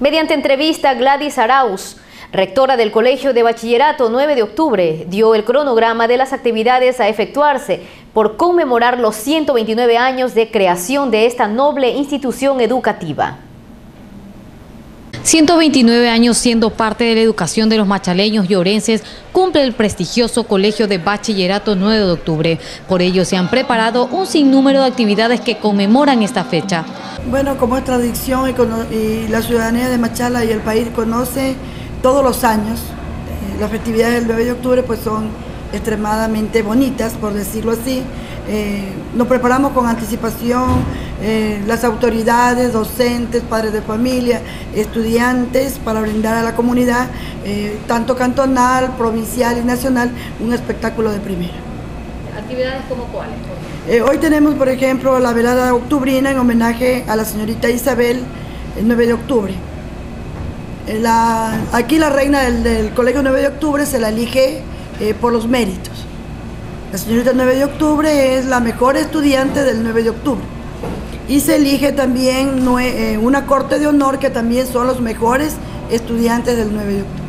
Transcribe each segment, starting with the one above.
Mediante entrevista, Gladys Arauz, rectora del Colegio de Bachillerato 9 de octubre, dio el cronograma de las actividades a efectuarse por conmemorar los 129 años de creación de esta noble institución educativa. 129 años siendo parte de la educación de los machaleños y orenses, cumple el prestigioso Colegio de Bachillerato 9 de octubre. Por ello se han preparado un sinnúmero de actividades que conmemoran esta fecha. Bueno, como es tradición y, la ciudadanía de Machala y el país conoce todos los años, eh, las festividades del 9 de octubre pues son extremadamente bonitas, por decirlo así. Eh, nos preparamos con anticipación, eh, las autoridades, docentes, padres de familia, estudiantes, para brindar a la comunidad, tanto cantonal, provincial y nacional, un espectáculo de primera. ¿Actividades como cuáles? Eh, hoy tenemos, por ejemplo, la velada octubrina en homenaje a la señorita Isabel, el 9 de octubre. Eh, aquí la reina del, Colegio 9 de octubre se la elige eh, por los méritos. La señorita 9 de octubre es la mejor estudiante del 9 de octubre. Y se elige también una corte de honor que también son los mejores estudiantes del 9 de octubre.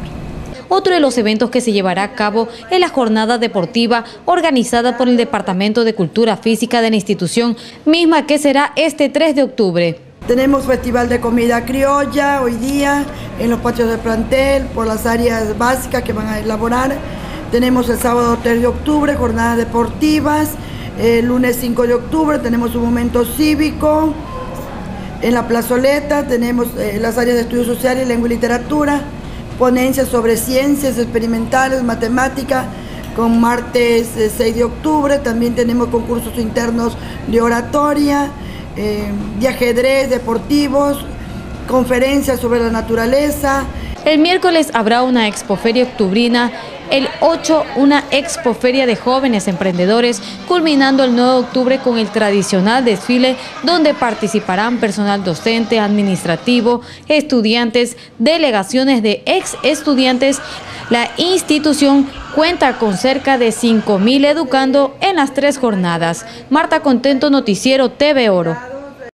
Otro de los eventos que se llevará a cabo es la jornada deportiva organizada por el Departamento de Cultura Física de la institución, misma que será este 3 de octubre. Tenemos festival de comida criolla hoy día en los patios de plantel por las áreas básicas que van a elaborar. Tenemos el sábado 3 de octubre jornadas deportivas. El lunes 5 de octubre tenemos un momento cívico. En la plazoleta tenemos eh, las áreas de estudios sociales, lengua y literatura ponencias sobre ciencias experimentales, matemática, con martes 6 eh, de octubre. También tenemos concursos internos de oratoria, eh, de ajedrez, deportivos, conferencias sobre la naturaleza. El miércoles habrá una expoferia octubrina el 8 una expoferia de jóvenes emprendedores, culminando el 9 de octubre con el tradicional desfile donde participarán personal docente, administrativo, estudiantes, delegaciones de ex estudiantes. La institución cuenta con cerca de 5.000 educando en las tres jornadas. Marta Contento, Noticiero TV Oro.